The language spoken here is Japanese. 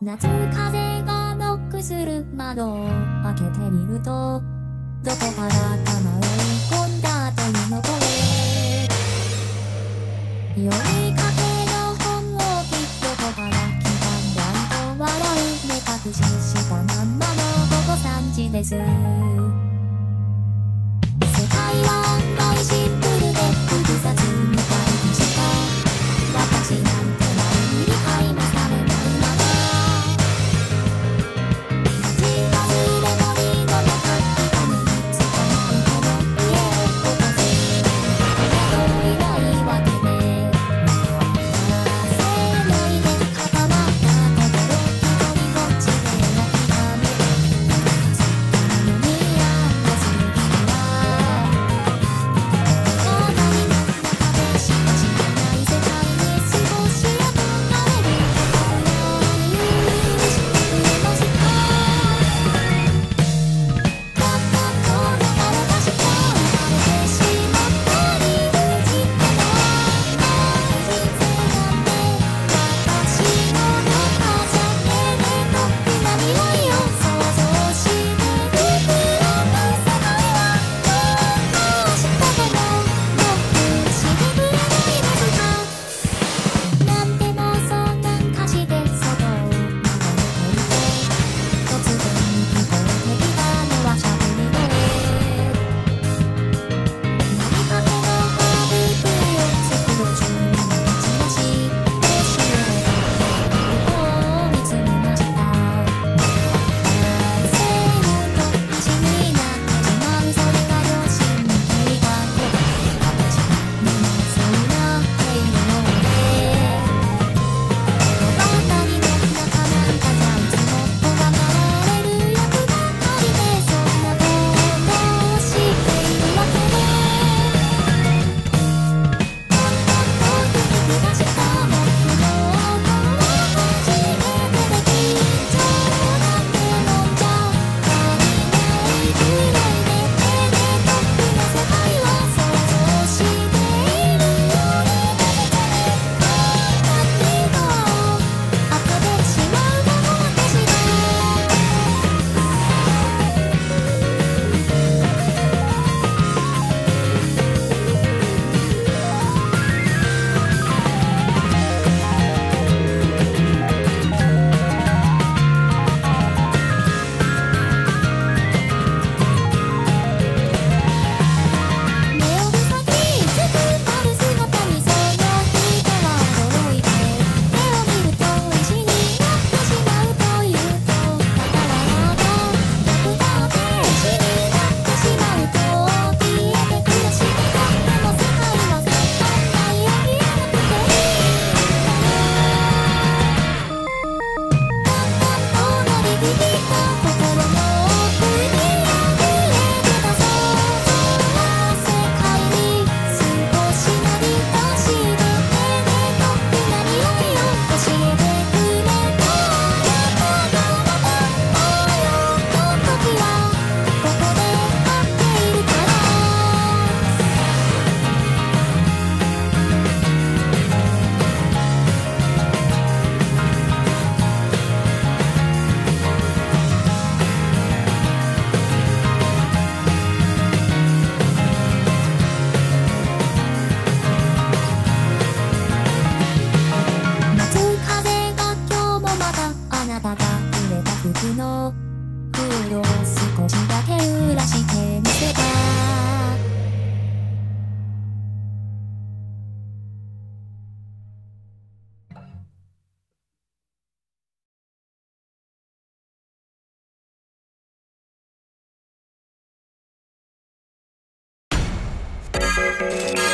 夏風がノックする窓を開けてみると、どこからか迷い込んだというの声。酔いかけの本を切っとこから刻んだんと笑う目隠ししたまんまの午後3時です。世界は大進いを少しだけうらしてみせた「